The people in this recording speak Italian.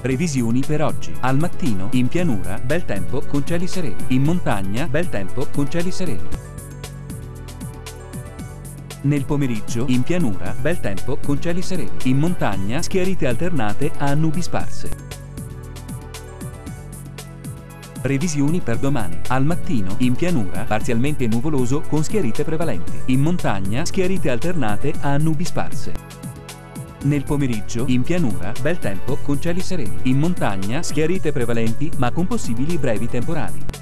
Previsioni per oggi. Al mattino, in pianura, bel tempo con cieli sereni. In montagna, bel tempo con cieli sereni. Nel pomeriggio, in pianura, bel tempo con cieli sereni. In montagna, schiarite alternate a nubi sparse. Previsioni per domani. Al mattino, in pianura, parzialmente nuvoloso con schiarite prevalenti. In montagna, schiarite alternate a nubi sparse. Nel pomeriggio, in pianura, bel tempo con cieli sereni. In montagna, schiarite prevalenti ma con possibili brevi temporali.